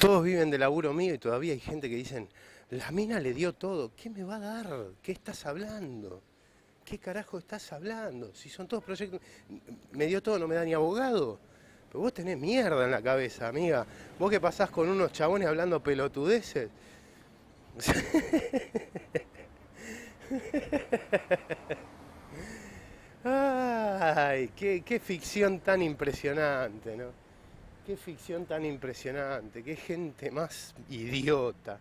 Todos viven de laburo mío y todavía hay gente que dicen, la mina le dio todo. ¿Qué me va a dar? ¿Qué estás hablando? ¿Qué carajo estás hablando? Si son todos proyectos... Me dio todo, no me da ni abogado. Pero vos tenés mierda en la cabeza, amiga. Vos que pasás con unos chabones hablando pelotudeces. Ay, qué, qué ficción tan impresionante, ¿no? Qué ficción tan impresionante, qué gente más idiota.